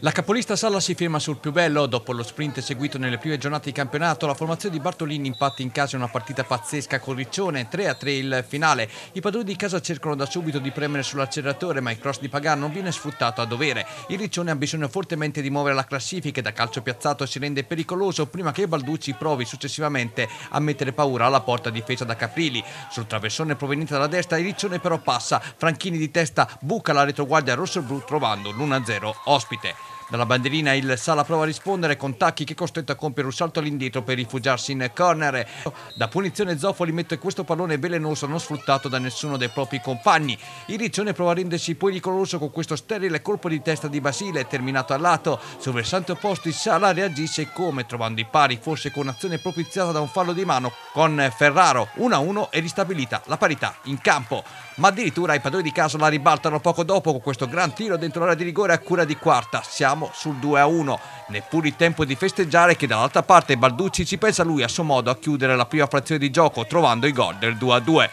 La capolista Salla si ferma sul più bello. Dopo lo sprint seguito nelle prime giornate di campionato, la formazione di Bartolini impatti in casa una partita pazzesca con Riccione, 3-3 il finale. I padroni di casa cercano da subito di premere sull'acceleratore, ma il cross di Pagan non viene sfruttato a dovere. Il Riccione ha bisogno fortemente di muovere la classifica e da calcio piazzato si rende pericoloso prima che Balducci provi successivamente a mettere paura alla porta difesa da Caprili. Sul traversone proveniente dalla destra il Riccione però passa, Franchini di testa buca la retroguardia rosso-blu trovando l'1-0 ospite. Dalla bandierina il Sala prova a rispondere con Tacchi che è costretto a compiere un salto all'indietro per rifugiarsi in corner. Da punizione Zoffoli mette questo pallone velenoso non sfruttato da nessuno dei propri compagni. Il Riccione prova a rendersi poi pericoloso con questo sterile colpo di testa di Basile terminato al lato. Sul versante opposto il Sala reagisce come trovando i pari, forse con un'azione propiziata da un fallo di mano con Ferraro 1-1 e ristabilita la parità in campo. Ma addirittura i padroni di casa la ribaltano poco dopo con questo gran tiro dentro l'area di rigore a cura di quarta. Siamo siamo sul 2-1. Neppure il tempo di festeggiare che dall'altra parte Balducci ci pensa lui a suo modo a chiudere la prima frazione di gioco trovando i gol del 2-2.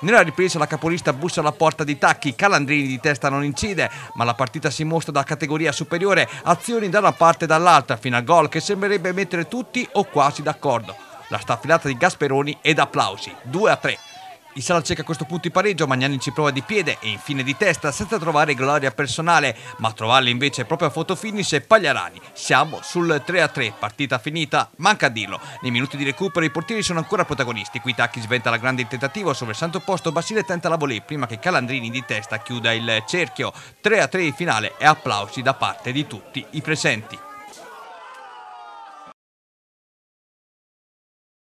Nella ripresa la capolista bussa alla porta di Tacchi, Calandrini di testa non incide, ma la partita si mostra da categoria superiore, azioni da una parte e dall'altra fino al gol che sembrerebbe mettere tutti o quasi d'accordo. La staffilata di Gasperoni ed applausi, 2-3. Il Sala cerca a questo punto il pareggio, Magnani ci prova di piede e infine di testa senza trovare gloria personale, ma trovarle invece proprio a fotofinish e Pagliarani. Siamo sul 3-3, partita finita, manca a dirlo. Nei minuti di recupero i portieri sono ancora protagonisti, qui Tacchi sventa la grande tentativo sopra il santo posto, Basile tenta la volée prima che Calandrini di testa chiuda il cerchio. 3-3 in finale e applausi da parte di tutti i presenti.